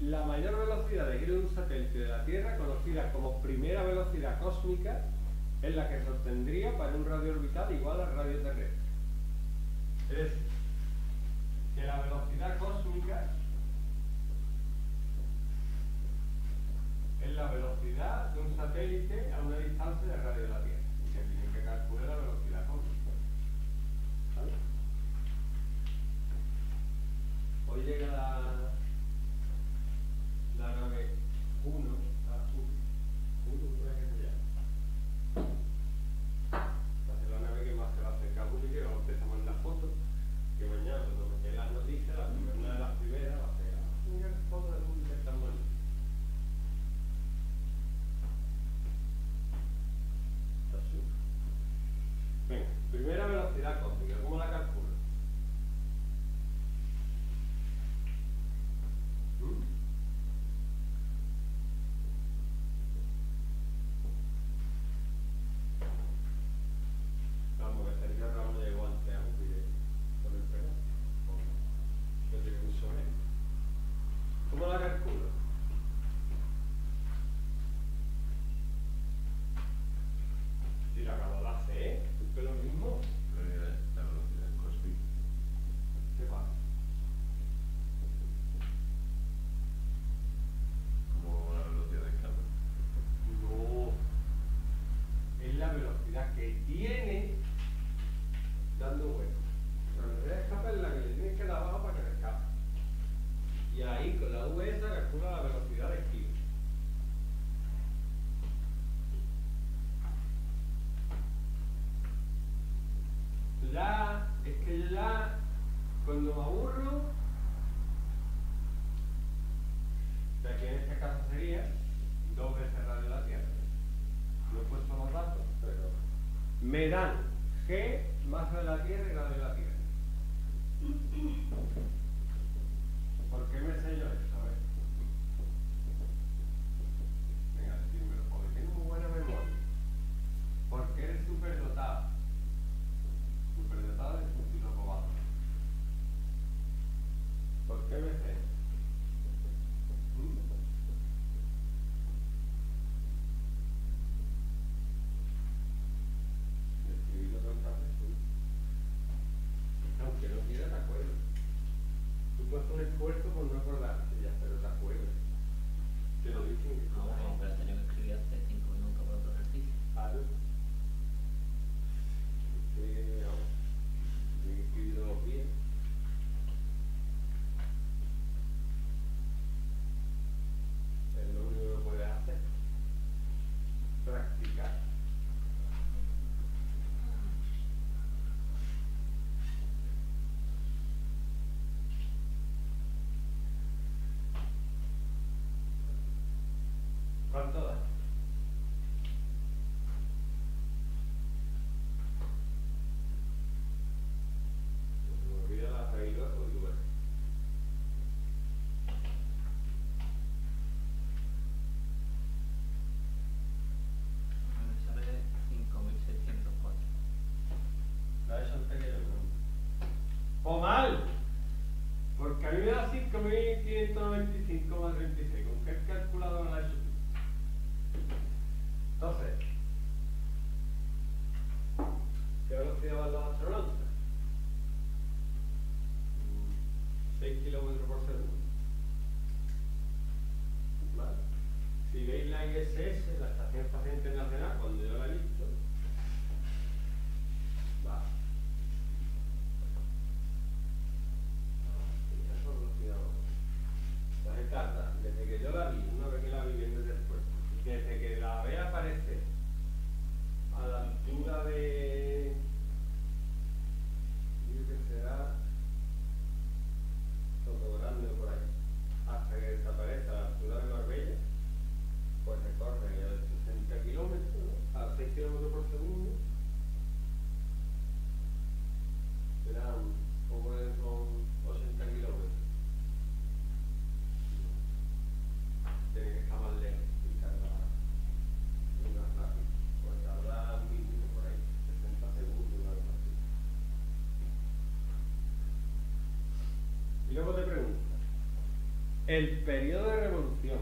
la mayor velocidad de giro de un satélite de la Tierra, conocida como primera velocidad cósmica, es la que se obtendría para un radio orbital igual al radio terrestre. Es de la tierra y la de la take kilo El periodo de revolución